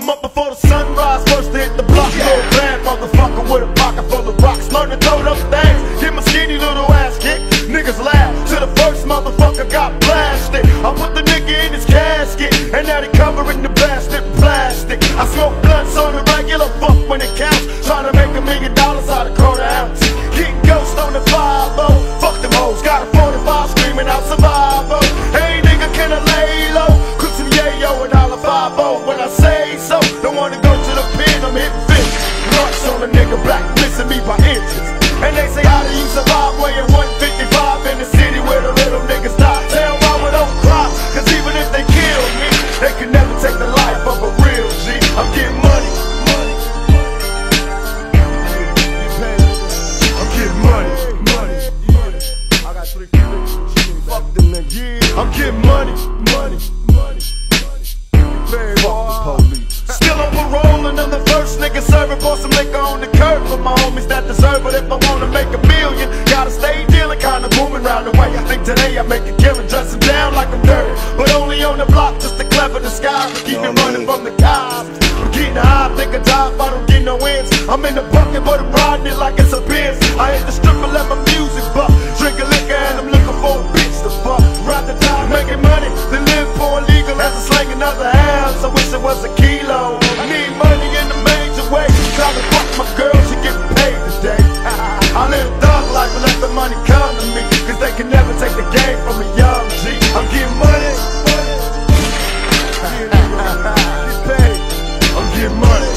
before the sunrise. First to hit the block, little bad motherfucker with a pocket full of rocks. Learn to throw them things, get my skinny little ass kicked. Niggas laugh till the first motherfucker got blasted. I put the nigga I'm money. Money. Money. Fuck the police. Still on parole and first nigga serving. Pour some liquor on the curb for my homies that deserve it. If I wanna make a million, gotta stay dealing, kinda booming round the way. I think today I make a killing, dressing down like I'm dirty. But only on the block, just to clever disguise. Keep me running from the cops. I'm getting high, think I die if I don't get no wins. I'm in the bucket, but I'm riding it like it's a biz. I hit the stripper, let my music my girl, she getting paid today. I live thug life and let the money come to me. Cause they can never take the game from a young G. I'm getting money. Get paid. I'm getting money.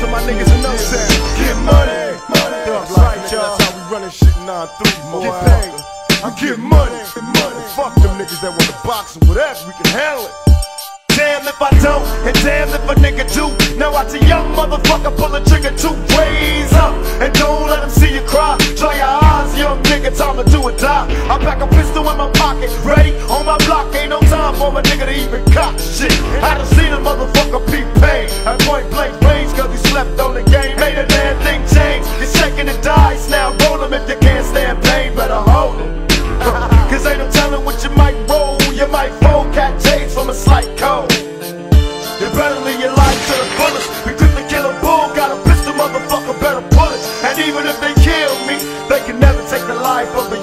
So my niggas in no. Get money. Thug life, y'all. That's how we running shit 9-3, more. Get paid. I'm getting money. money. Fuck them niggas that wanna box or whatever. We can handle it damn if I don't, and damn if a nigga do. Now watch a young motherfucker pull a trigger two ways up, and don't let him see you cry. Dry your eyes, young nigga, time to do or die. I pack a pistol in my pocket, ready on my block. Ain't no time for a nigga to even cop shit. I done seen a motherfucker peep Riddling your life to the fullest Because the killer bull got a pistol, motherfucker, better bullets And even if they kill me They can never take the life of a